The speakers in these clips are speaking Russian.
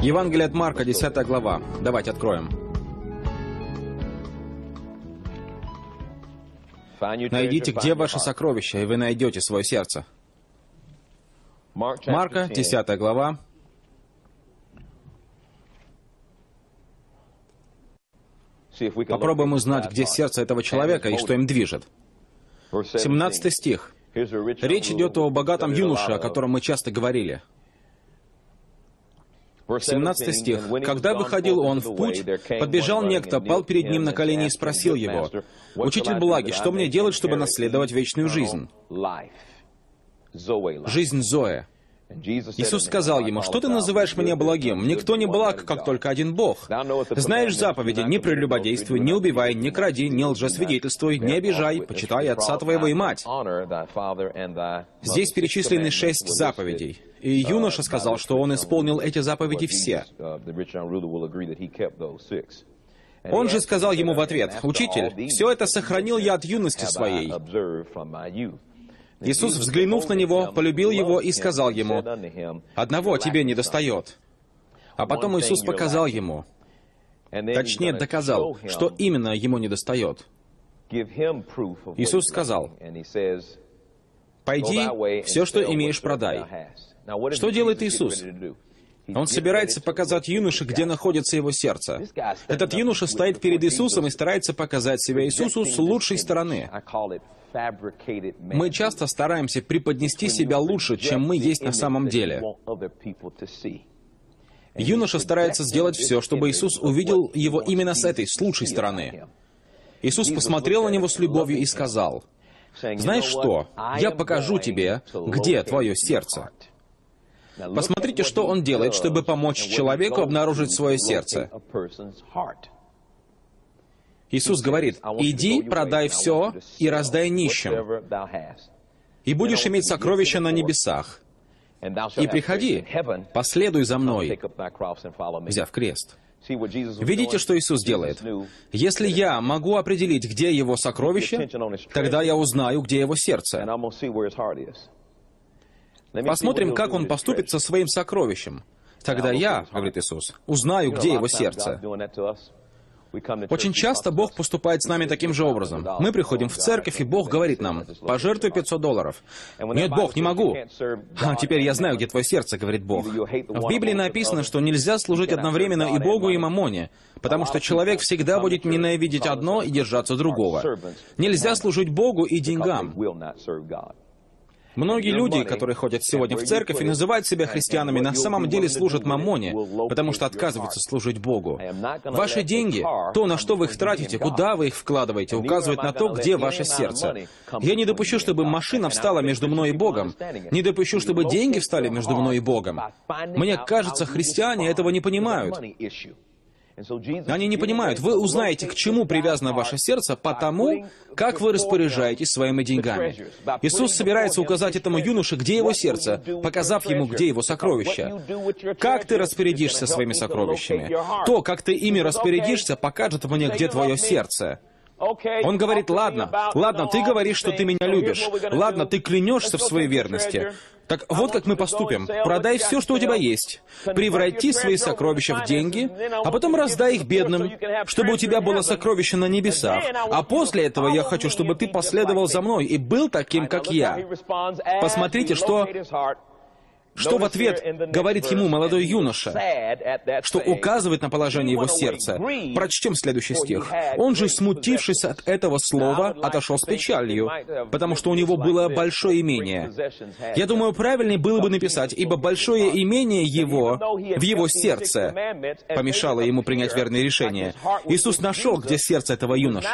Евангелие от Марка, 10 глава. Давайте откроем. Найдите, где ваше сокровище, и вы найдете свое сердце. Марка, 10 глава. Попробуем узнать, где сердце этого человека и что им движет. 17 стих. Речь идет о богатом юноше, о котором мы часто говорили. 17 стих. «Когда выходил он в путь, подбежал некто, пал перед ним на колени и спросил его, «Учитель благий, что мне делать, чтобы наследовать вечную жизнь?» Жизнь Зоя. Иисус сказал ему, «Что ты называешь меня благим? Никто не благ, как только один Бог. Знаешь заповеди, не прелюбодействуй, не убивай, не кради, не лжесвидетельствуй, не обижай, почитай отца твоего и мать». Здесь перечислены шесть заповедей. И юноша сказал, что он исполнил эти заповеди все. Он же сказал ему в ответ, «Учитель, все это сохранил я от юности своей». Иисус, взглянув на него, полюбил его и сказал ему, «Одного тебе не достает». А потом Иисус показал ему, точнее доказал, что именно ему не достает. Иисус сказал, «Пойди, все, что имеешь, продай». Что делает Иисус? Он собирается показать юноше, где находится его сердце. Этот юноша стоит перед Иисусом и старается показать себя Иисусу с лучшей стороны. Мы часто стараемся преподнести себя лучше, чем мы есть на самом деле. Юноша старается сделать все, чтобы Иисус увидел его именно с этой, с лучшей стороны. Иисус посмотрел на него с любовью и сказал, «Знаешь что? Я покажу тебе, где твое сердце». Посмотрите, что он делает, чтобы помочь человеку обнаружить свое сердце. Иисус говорит, «Иди, продай все и раздай нищим, и будешь иметь сокровища на небесах. И приходи, последуй за мной, взяв крест». Видите, что Иисус делает? Если я могу определить, где его сокровище, тогда я узнаю, где его сердце. Посмотрим, как он поступит со своим сокровищем. Тогда я, говорит Иисус, узнаю, где его сердце. Очень часто Бог поступает с нами таким же образом. Мы приходим в церковь, и Бог говорит нам, пожертвуй 500 долларов. Нет, Бог, не могу. А теперь я знаю, где твое сердце, говорит Бог. В Библии написано, что нельзя служить одновременно и Богу, и Мамоне, потому что человек всегда будет ненавидеть одно и держаться другого. Нельзя служить Богу и деньгам. Многие люди, которые ходят сегодня в церковь и называют себя христианами, на самом деле служат мамоне, потому что отказываются служить Богу. Ваши деньги, то, на что вы их тратите, куда вы их вкладываете, указывает на то, где ваше сердце. Я не допущу, чтобы машина встала между мной и Богом. Не допущу, чтобы деньги встали между мной и Богом. Мне кажется, христиане этого не понимают. Они не понимают, вы узнаете, к чему привязано ваше сердце, потому, как вы распоряжаетесь своими деньгами. Иисус собирается указать этому юноше, где его сердце, показав ему, где его сокровища. Как ты распорядишься своими сокровищами? То, как ты ими распорядишься, покажет мне, где твое сердце. Он говорит, ладно, ладно, ты говоришь, что ты меня любишь. Ладно, ты клянешься в своей верности. Так вот как мы поступим. Продай все, что у тебя есть. Преврати свои сокровища в деньги, а потом раздай их бедным, чтобы у тебя было сокровище на небесах. А после этого я хочу, чтобы ты последовал за мной и был таким, как я. Посмотрите, что что в ответ говорит ему молодой юноша, что указывает на положение его сердца. Прочтем следующий стих. «Он же, смутившись от этого слова, отошел с печалью, потому что у него было большое имение». Я думаю, правильнее было бы написать, ибо большое имение его в его сердце помешало ему принять верное решение. Иисус нашел, где сердце этого юноши.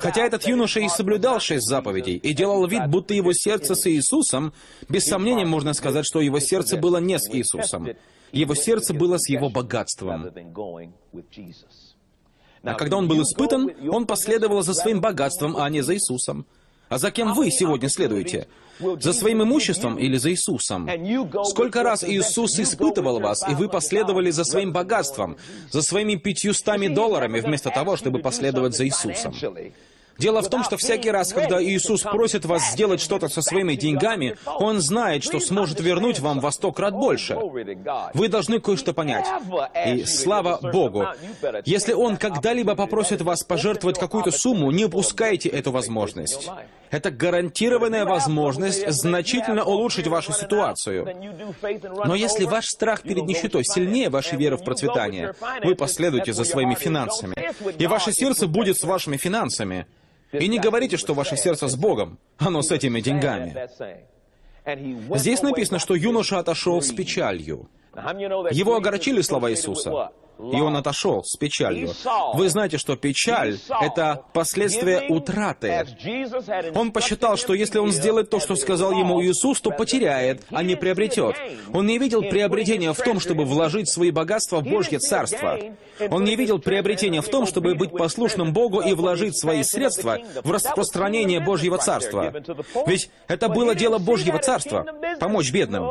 Хотя этот юноша и соблюдал шесть заповедей, и делал вид, будто его сердце с Иисусом, без сомнения можно сказать, что его сердце сердце было не с Иисусом. Его сердце было с его богатством. А когда он был испытан, он последовал за своим богатством, а не за Иисусом. А за кем вы сегодня следуете? За своим имуществом или за Иисусом? Сколько раз Иисус испытывал вас, и вы последовали за своим богатством, за своими пятьюстами долларами, вместо того, чтобы последовать за Иисусом? Дело в том, что всякий раз, когда Иисус просит вас сделать что-то со своими деньгами, Он знает, что сможет вернуть вам во сто крат больше. Вы должны кое-что понять. И слава Богу, если Он когда-либо попросит вас пожертвовать какую-то сумму, не упускайте эту возможность. Это гарантированная возможность значительно улучшить вашу ситуацию. Но если ваш страх перед нищетой сильнее вашей веры в процветание, вы последуете за своими финансами, и ваше сердце будет с вашими финансами. И не говорите, что ваше сердце с Богом, оно с этими деньгами. Здесь написано, что юноша отошел с печалью. Его огорчили слова Иисуса и он отошел с печалью. Вы знаете, что печаль — это последствие утраты. Он посчитал, что если он сделает то, что сказал ему Иисус, то потеряет, а не приобретет. Он не видел приобретения в том, чтобы вложить свои богатства в Божье Царство. Он не видел приобретения в том, чтобы быть послушным Богу и вложить свои средства в распространение Божьего Царства. Ведь это было дело Божьего Царства — помочь бедным.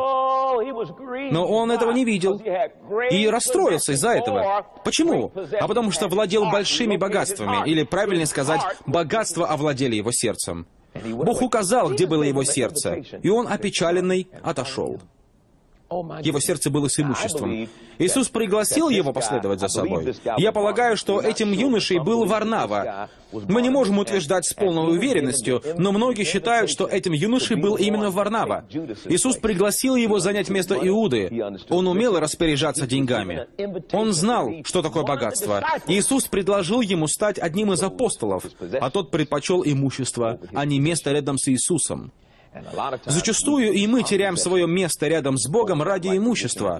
Но он этого не видел и расстроился из-за этого. Почему? А потому что владел большими богатствами, или, правильнее сказать, богатства овладели его сердцем. Бог указал, где было его сердце, и он, опечаленный, отошел. Его сердце было с имуществом. Иисус пригласил его последовать за собой. Я полагаю, что этим юношей был Варнава. Мы не можем утверждать с полной уверенностью, но многие считают, что этим юношей был именно Варнава. Иисус пригласил его занять место Иуды. Он умел распоряжаться деньгами. Он знал, что такое богатство. Иисус предложил ему стать одним из апостолов, а тот предпочел имущество, а не место рядом с Иисусом. Зачастую и мы теряем свое место рядом с Богом ради имущества.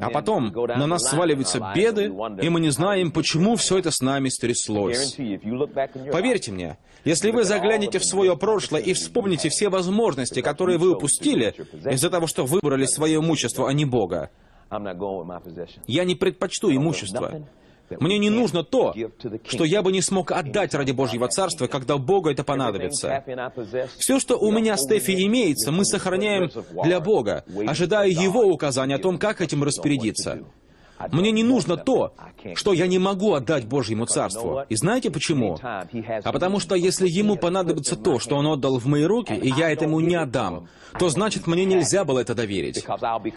А потом на нас сваливаются беды, и мы не знаем, почему все это с нами стряслось. Поверьте мне, если вы заглянете в свое прошлое и вспомните все возможности, которые вы упустили из-за того, что выбрали свое имущество, а не Бога, я не предпочту имущество. Мне не нужно то, что я бы не смог отдать ради Божьего Царства, когда Богу это понадобится. Все, что у меня, Стефи, имеется, мы сохраняем для Бога, ожидая Его указания о том, как этим распорядиться. Мне не нужно то, что я не могу отдать Божьему Царству. И знаете почему? А потому что если Ему понадобится то, что Он отдал в мои руки, и я это Ему не отдам, то значит мне нельзя было это доверить.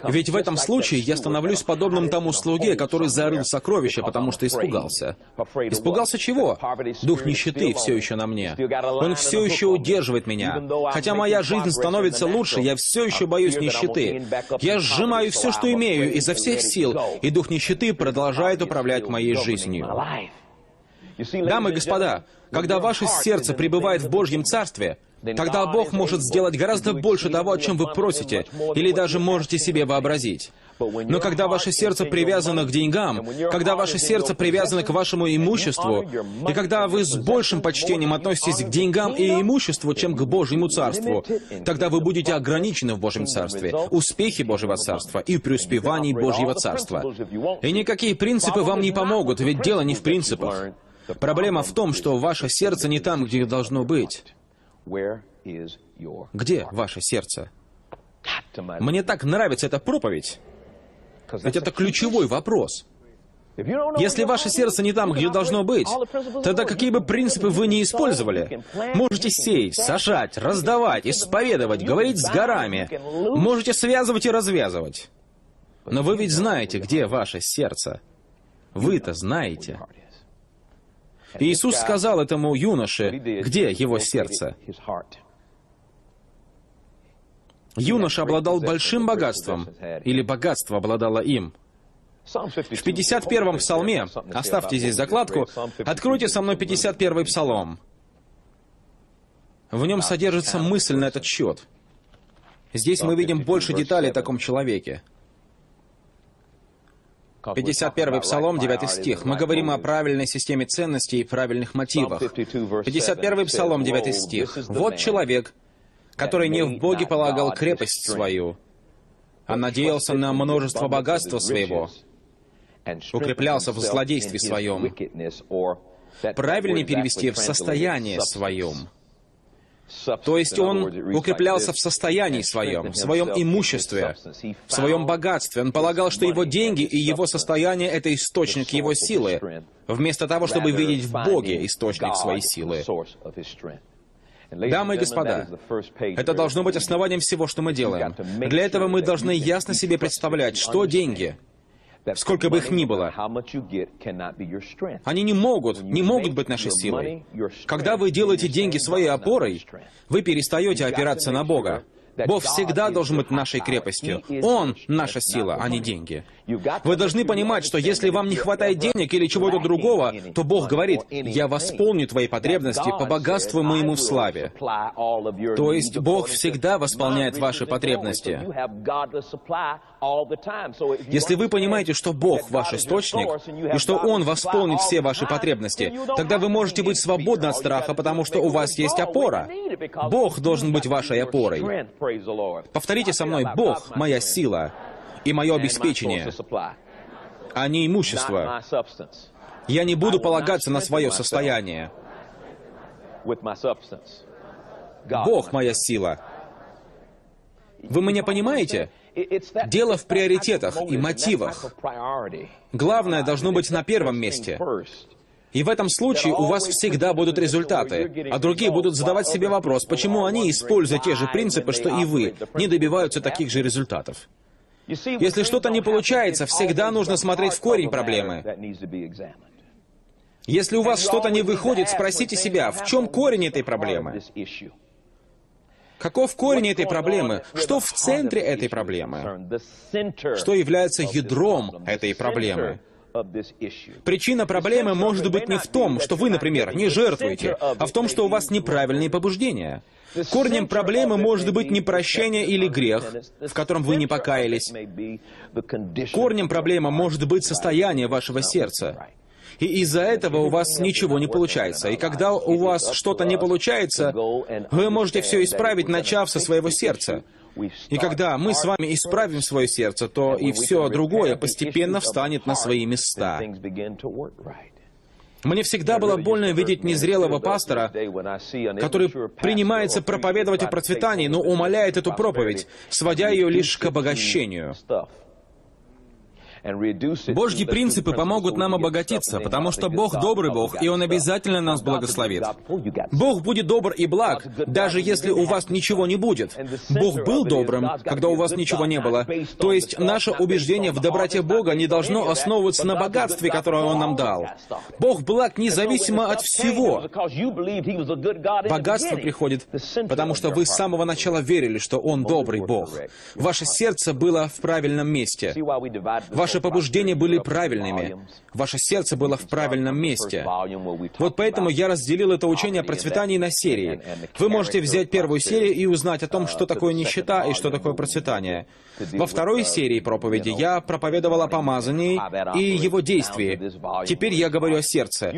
Ведь в этом случае я становлюсь подобным тому слуге, который зарыл сокровища, потому что испугался. Испугался чего? Дух нищеты все еще на мне. Он все еще удерживает меня. Хотя моя жизнь становится лучше, я все еще боюсь нищеты. Я сжимаю все, что имею, изо всех сил, и дух нищеты продолжает управлять моей жизнью. Дамы и господа, когда ваше сердце пребывает в Божьем Царстве, тогда Бог может сделать гораздо больше того, о чем вы просите, или даже можете себе вообразить. Но когда ваше сердце привязано к деньгам, когда ваше сердце привязано к вашему имуществу, и когда вы с большим почтением относитесь к деньгам и имуществу, чем к Божьему Царству, тогда вы будете ограничены в Божьем Царстве, успехи Божьего Царства и преуспевании Божьего Царства. И никакие принципы вам не помогут, ведь дело не в принципах. Проблема в том, что ваше сердце не там, где должно быть. Где ваше сердце? Мне так нравится эта проповедь. Ведь это ключевой вопрос. Если ваше сердце не там, где должно быть, тогда какие бы принципы вы ни использовали, можете сеять, сажать, раздавать, исповедовать, говорить с горами, можете связывать и развязывать. Но вы ведь знаете, где ваше сердце. Вы-то знаете. Иисус сказал этому юноше, где его сердце. Юноша обладал большим богатством, или богатство обладало им. В 51-м псалме, оставьте здесь закладку, откройте со мной 51-й псалом. В нем содержится мысль на этот счет. Здесь мы видим больше деталей о таком человеке. 51 Псалом, 9 стих. Мы говорим о правильной системе ценностей и правильных мотивах. 51 Псалом, 9 стих. «Вот человек, который не в Боге полагал крепость свою, а надеялся на множество богатства своего, укреплялся в злодействе своем». Правильнее перевести «в состоянии своем». То есть он укреплялся в состоянии своем, в своем имуществе, в своем богатстве. Он полагал, что его деньги и его состояние — это источник его силы, вместо того, чтобы видеть в Боге источник своей силы. Дамы и господа, это должно быть основанием всего, что мы делаем. Для этого мы должны ясно себе представлять, что деньги, сколько бы их ни было, они не могут, не могут быть нашей силой. Когда вы делаете деньги своей опорой, вы перестаете опираться на Бога. Бог всегда должен быть нашей крепостью. Он — наша сила, а не деньги. Вы должны понимать, что если вам не хватает денег или чего-то другого, то Бог говорит, «Я восполню твои потребности по богатству моему в славе». То есть Бог всегда восполняет ваши потребности. Если вы понимаете, что Бог ваш источник, и что Он восполнит все ваши потребности, тогда вы можете быть свободны от страха, потому что у вас есть опора. Бог должен быть вашей опорой. Повторите со мной, Бог — моя сила и мое обеспечение, а не имущество. Я не буду полагаться на свое состояние. Бог — моя сила. Вы меня понимаете? Дело в приоритетах и мотивах. Главное должно быть на первом месте. И в этом случае у вас всегда будут результаты, а другие будут задавать себе вопрос, почему они, используя те же принципы, что и вы, не добиваются таких же результатов. Если что-то не получается, всегда нужно смотреть в корень проблемы. Если у вас что-то не выходит, спросите себя, в чем корень этой проблемы? Каков корень этой проблемы? Что в центре этой проблемы? Что является ядром этой проблемы? Причина проблемы может быть не в том, что вы, например, не жертвуете, а в том, что у вас неправильные побуждения. Корнем проблемы может быть не прощение или грех, в котором вы не покаялись. Корнем проблемы может быть состояние вашего сердца. И из-за этого у вас ничего не получается. И когда у вас что-то не получается, вы можете все исправить, начав со своего сердца. И когда мы с вами исправим свое сердце, то и все другое постепенно встанет на свои места. Мне всегда было больно видеть незрелого пастора, который принимается проповедовать о процветании, но умоляет эту проповедь, сводя ее лишь к обогащению. Божьи принципы помогут нам обогатиться, потому что Бог добрый Бог, и Он обязательно нас благословит. Бог будет добр и благ, даже если у вас ничего не будет. Бог был добрым, когда у вас ничего не было. То есть наше убеждение в доброте Бога не должно основываться на богатстве, которое Он нам дал. Бог благ независимо от всего. Богатство приходит, потому что вы с самого начала верили, что Он добрый Бог. Ваше сердце было в правильном месте. Ваше Ваши побуждения были правильными. Ваше сердце было в правильном месте. Вот поэтому я разделил это учение о процветании на серии. Вы можете взять первую серию и узнать о том, что такое нищета и что такое процветание. Во второй серии проповеди я проповедовал о помазании и его действии. Теперь я говорю о сердце.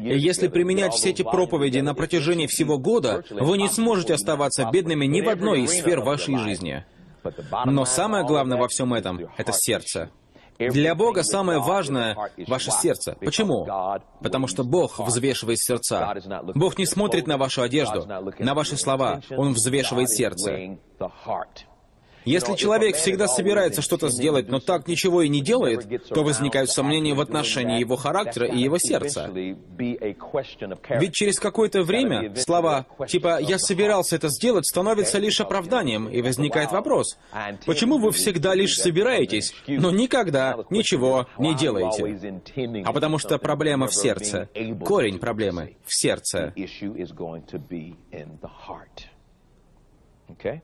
Если применять все эти проповеди на протяжении всего года, вы не сможете оставаться бедными ни в одной из сфер вашей жизни. Но самое главное во всем этом — это сердце. Для Бога самое важное — ваше сердце. Почему? Потому что Бог взвешивает сердца. Бог не смотрит на вашу одежду, на ваши слова. Он взвешивает сердце. Если человек всегда собирается что-то сделать, но так ничего и не делает, то возникают сомнения в отношении его характера и его сердца. Ведь через какое-то время слова типа «я собирался это сделать» становятся лишь оправданием, и возникает вопрос, почему вы всегда лишь собираетесь, но никогда ничего не делаете? А потому что проблема в сердце. Корень проблемы в сердце. Okay?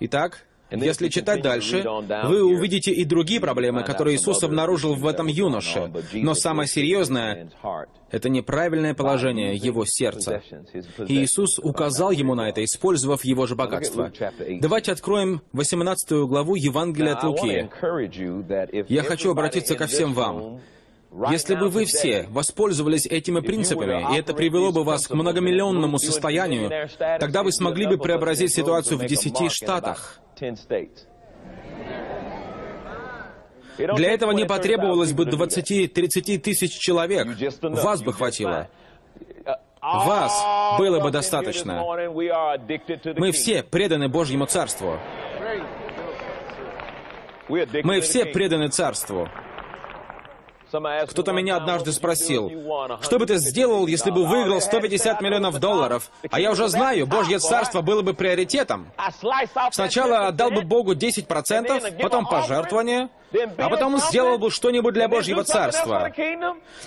Итак, если читать дальше, вы увидите и другие проблемы, которые Иисус обнаружил в этом юноше. Но самое серьезное — это неправильное положение его сердца. И Иисус указал ему на это, использовав его же богатство. Давайте откроем 18 главу Евангелия от Луки. Я хочу обратиться ко всем вам. Если бы вы все воспользовались этими принципами, и это привело бы вас к многомиллионному состоянию, тогда вы смогли бы преобразить ситуацию в десяти штатах. Для этого не потребовалось бы 20-30 тысяч человек. Вас бы хватило. Вас было бы достаточно. Мы все преданы Божьему Царству. Мы все преданы Царству. Кто-то меня однажды спросил, что бы ты сделал, если бы выиграл 150 миллионов долларов? А я уже знаю, Божье Царство было бы приоритетом. Сначала отдал бы Богу 10%, потом пожертвование, а потом сделал бы что-нибудь для Божьего Царства.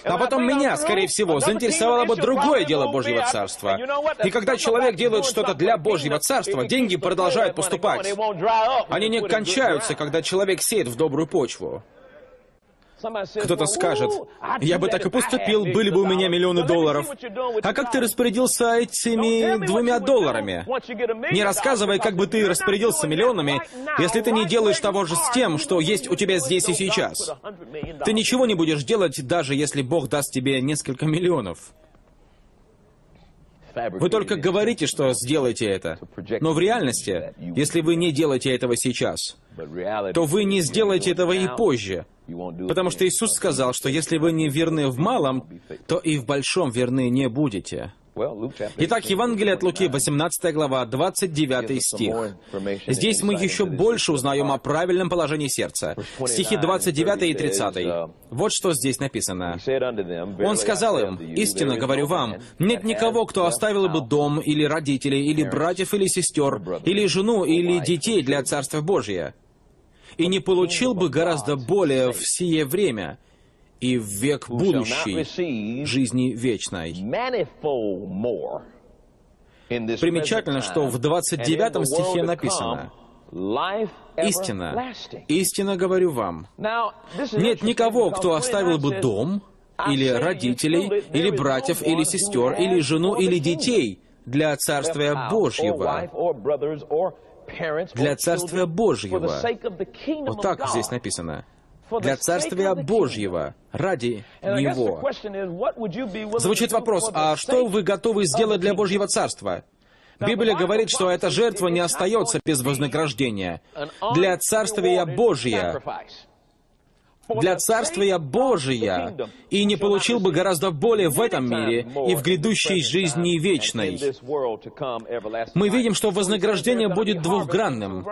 А потом меня, скорее всего, заинтересовало бы другое дело Божьего Царства. И когда человек делает что-то для Божьего Царства, деньги продолжают поступать. Они не кончаются, когда человек сеет в добрую почву. Кто-то скажет, я бы так и поступил, были бы у меня миллионы долларов. А как ты распорядился этими двумя долларами? Не рассказывай, как бы ты распорядился миллионами, если ты не делаешь того же с тем, что есть у тебя здесь и сейчас. Ты ничего не будешь делать, даже если Бог даст тебе несколько миллионов. Вы только говорите, что сделаете это. Но в реальности, если вы не делаете этого сейчас, то вы не сделаете этого и позже. Потому что Иисус сказал, что если вы не верны в малом, то и в большом верны не будете. Итак, Евангелие от Луки, 18 глава, 29 стих. Здесь мы еще больше узнаем о правильном положении сердца. Стихи 29 и 30. Вот что здесь написано. Он сказал им, «Истинно говорю вам, нет никого, кто оставил бы дом, или родителей, или братьев, или сестер, или жену, или детей для Царства Божия, и не получил бы гораздо более в сие время, и в век будущий жизни вечной. Примечательно, что в 29 стихе написано «Истина, истина говорю вам, нет никого, кто оставил бы дом, или родителей, или братьев, или сестер, или жену, или детей для Царствия Божьего, для Царствия Божьего. Вот так здесь написано для Царствия Божьего, ради Него. Звучит вопрос, а что вы готовы сделать для Божьего Царства? Библия говорит, что эта жертва не остается без вознаграждения. Для Царствия Божия для Царствия Божия, и не получил бы гораздо более в этом мире и в грядущей жизни вечной. Мы видим, что вознаграждение будет двухгранным.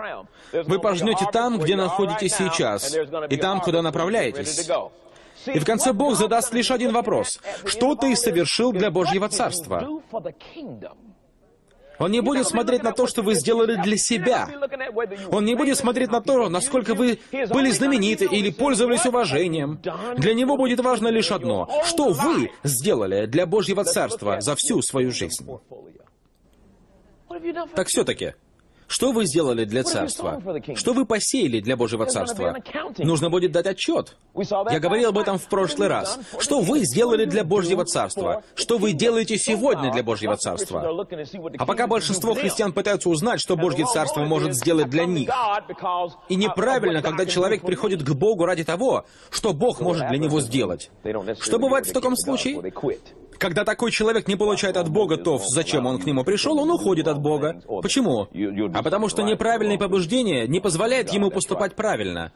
Вы пожнете там, где находитесь сейчас, и там, куда направляетесь. И в конце Бог задаст лишь один вопрос. Что ты совершил для Божьего Царства? Он не будет смотреть на то, что вы сделали для себя. Он не будет смотреть на то, насколько вы были знамениты или пользовались уважением. Для него будет важно лишь одно. Что вы сделали для Божьего Царства за всю свою жизнь? Так все-таки, что вы сделали для Царства? Что вы посеяли для Божьего Царства? Нужно будет дать отчет. Я говорил об этом в прошлый раз. Что вы сделали для Божьего Царства? Что вы делаете сегодня для Божьего Царства? А пока большинство христиан пытаются узнать, что Божье Царство может сделать для них. И неправильно, когда человек приходит к Богу ради того, что Бог может для него сделать. Что бывает в таком случае? Когда такой человек не получает от Бога то, зачем он к нему пришел, он уходит от Бога. Почему? А потому что неправильное побуждение не позволяет ему поступать правильно.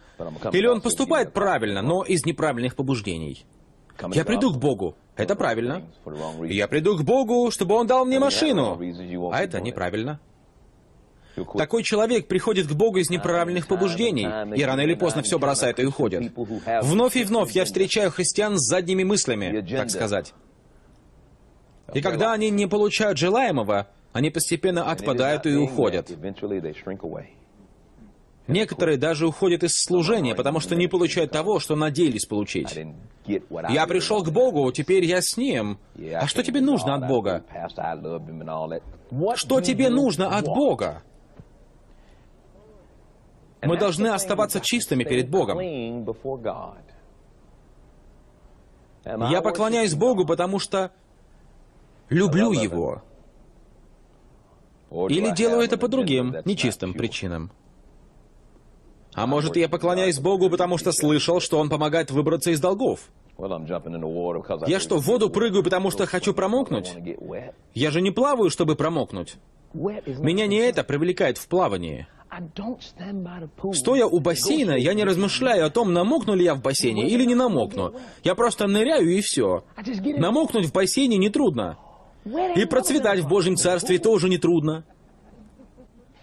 Или он поступает правильно, но из неправильных побуждений. Я приду к Богу. Это правильно. Я приду к Богу, чтобы Он дал мне машину. А это неправильно. Такой человек приходит к Богу из неправильных побуждений, и рано или поздно все бросает и уходит. Вновь и вновь я встречаю христиан с задними мыслями, так сказать. И когда они не получают желаемого, они постепенно отпадают и уходят. Некоторые даже уходят из служения, потому что не получают того, что надеялись получить. Я пришел к Богу, теперь я с Ним. А что тебе нужно от Бога? Что тебе нужно от Бога? Мы должны оставаться чистыми перед Богом. Я поклоняюсь Богу, потому что люблю его. Или делаю это по другим, нечистым причинам. А может, я поклоняюсь Богу, потому что слышал, что Он помогает выбраться из долгов? Я что, в воду прыгаю, потому что хочу промокнуть? Я же не плаваю, чтобы промокнуть. Меня не это привлекает в плавании. Стоя у бассейна, я не размышляю о том, намокну ли я в бассейне или не намокну. Я просто ныряю и все. Намокнуть в бассейне нетрудно. И процветать в Божьем Царстве тоже нетрудно.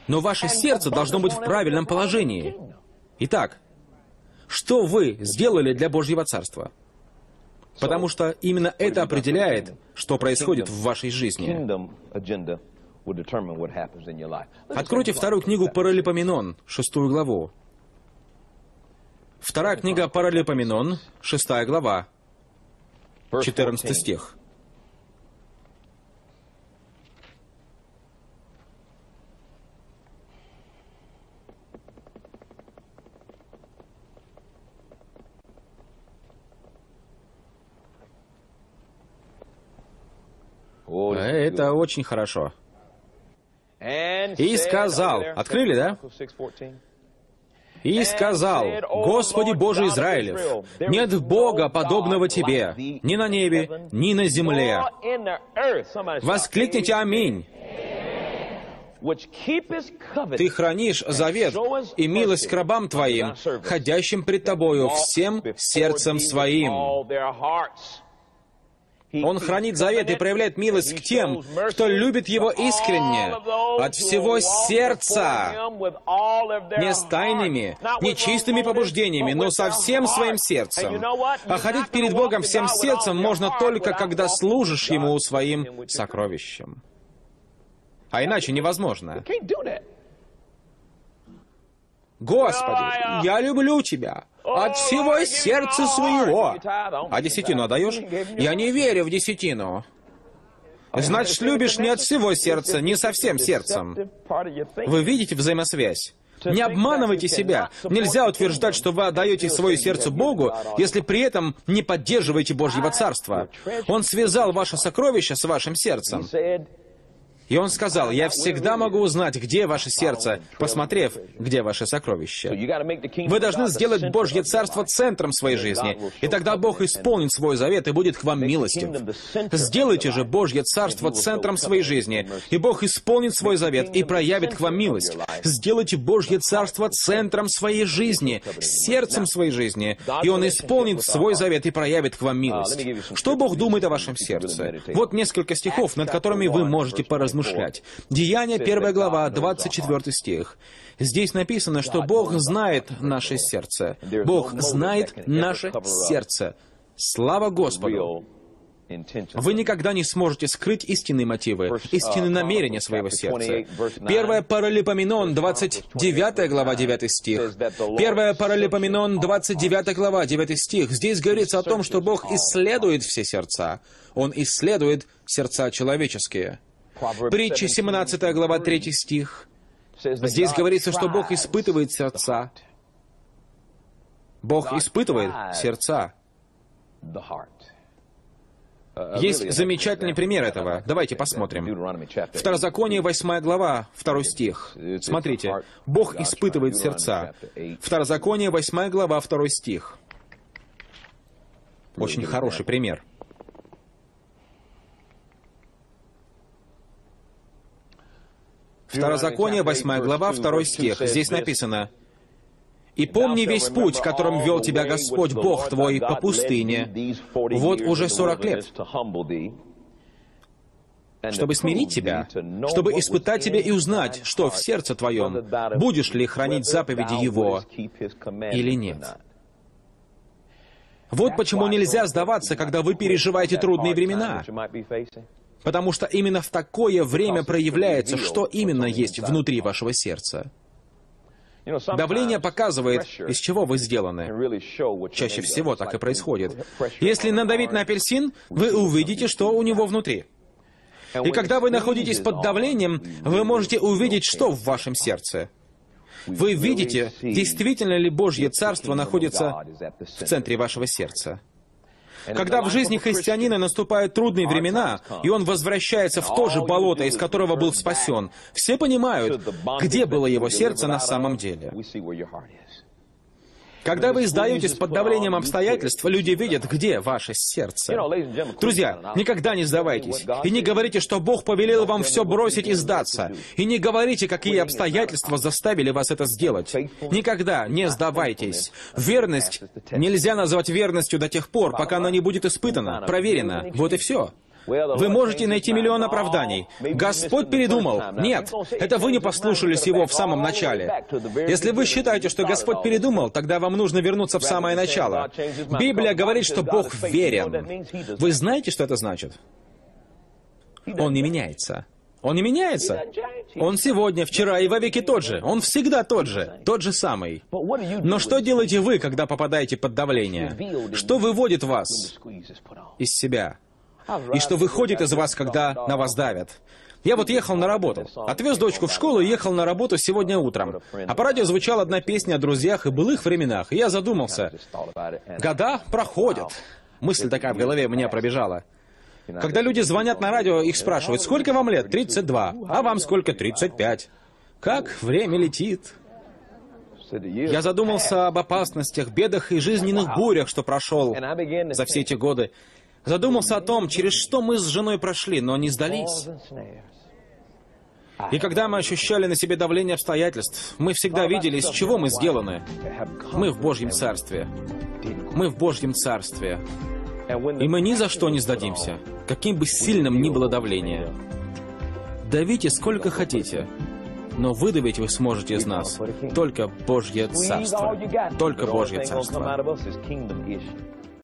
Но ваше сердце должно быть в правильном положении. Итак, что вы сделали для Божьего Царства? Потому что именно это определяет, что происходит в вашей жизни. Откройте вторую книгу Паралипоменон, шестую главу. Вторая книга Паралипоменон, шестая глава, 14 стих. Это очень хорошо. И сказал, открыли, да? И сказал, «Господи Боже Израилев, нет Бога, подобного Тебе, ни на небе, ни на земле». Воскликните «Аминь». Ты хранишь завет и милость к рабам Твоим, ходящим пред Тобою всем сердцем своим. Он хранит завет и проявляет милость к тем, кто любит Его искренне, от всего сердца, не с тайными, не чистыми побуждениями, но со всем своим сердцем. А ходить перед Богом всем сердцем можно только, когда служишь Ему своим сокровищем. А иначе невозможно. Господи, я люблю Тебя от всего сердца своего. А десятину отдаешь? Я не верю в десятину. Значит, любишь не от всего сердца, не со всем сердцем. Вы видите взаимосвязь? Не обманывайте себя. Нельзя утверждать, что вы отдаете свое сердце Богу, если при этом не поддерживаете Божьего Царства. Он связал ваше сокровище с вашим сердцем. И он сказал, «Я всегда могу узнать, где ваше сердце, посмотрев, где ваше сокровище». Вы должны сделать Божье Царство центром своей жизни, и тогда Бог исполнит свой завет и будет к вам милостив. Сделайте же Божье Царство центром своей жизни, и Бог исполнит свой завет и проявит к вам милость. Сделайте Божье Царство центром своей жизни, сердцем своей жизни, и Он исполнит свой завет и проявит к вам милость. Что Бог думает о вашем сердце? Вот несколько стихов, над которыми вы можете поразмышлять размышлять. Деяние, первая глава, 24 стих. Здесь написано, что Бог знает наше сердце. Бог знает наше сердце. Слава Господу! Вы никогда не сможете скрыть истинные мотивы, истинные намерения своего сердца. Первая Паралипоменон, 29 глава, 9 стих. Первая Паралипоменон, 29 глава, 9 стих. Здесь говорится о том, что Бог исследует все сердца. Он исследует сердца человеческие. Притча 17 глава 3 стих. Здесь говорится, что Бог испытывает сердца. Бог испытывает сердца. Есть замечательный пример этого. Давайте посмотрим. Второзаконие, 8 глава, 2 стих. Смотрите. Бог испытывает сердца. Второзаконие, 8 глава, 2 стих. Очень хороший пример. Второзаконие, 8 глава, 2 стих. Здесь написано, «И помни весь путь, которым вел тебя Господь Бог твой по пустыне, вот уже сорок лет, чтобы смирить тебя, чтобы испытать тебя и узнать, что в сердце твоем, будешь ли хранить заповеди Его или нет». Вот почему нельзя сдаваться, когда вы переживаете трудные времена. Потому что именно в такое время проявляется, что именно есть внутри вашего сердца. Давление показывает, из чего вы сделаны. Чаще всего так и происходит. Если надавить на апельсин, вы увидите, что у него внутри. И когда вы находитесь под давлением, вы можете увидеть, что в вашем сердце. Вы видите, действительно ли Божье Царство находится в центре вашего сердца. Когда в жизни христианина наступают трудные времена, и он возвращается в то же болото, из которого был спасен, все понимают, где было его сердце на самом деле. Когда вы издаетесь под давлением обстоятельств, люди видят, где ваше сердце. Друзья, никогда не сдавайтесь. И не говорите, что Бог повелел вам все бросить и сдаться. И не говорите, какие обстоятельства заставили вас это сделать. Никогда не сдавайтесь. Верность нельзя назвать верностью до тех пор, пока она не будет испытана, проверена. Вот и все. Вы можете найти миллион оправданий. Господь передумал. Нет, это вы не послушались Его в самом начале. Если вы считаете, что Господь передумал, тогда вам нужно вернуться в самое начало. Библия говорит, что Бог верен. Вы знаете, что это значит? Он не меняется. Он не меняется. Он сегодня, вчера и вовеки тот же. Он всегда тот же, тот же самый. Но что делаете вы, когда попадаете под давление? Что выводит вас из себя? И что выходит из вас, когда на вас давят? Я вот ехал на работу. Отвез дочку в школу и ехал на работу сегодня утром. А по радио звучала одна песня о друзьях и былых временах. И я задумался. Года проходят. Мысль такая в голове у меня пробежала. Когда люди звонят на радио, их спрашивают, сколько вам лет? 32. А вам сколько? 35. Как время летит. Я задумался об опасностях, бедах и жизненных бурях, что прошел за все эти годы. Задумался о том, через что мы с женой прошли, но не сдались. И когда мы ощущали на себе давление обстоятельств, мы всегда видели, из чего мы сделаны. Мы в Божьем Царстве. Мы в Божьем Царстве. И мы ни за что не сдадимся, каким бы сильным ни было давление. Давите сколько хотите, но выдавить вы сможете из нас только Божье Царство. Только Божье Царство.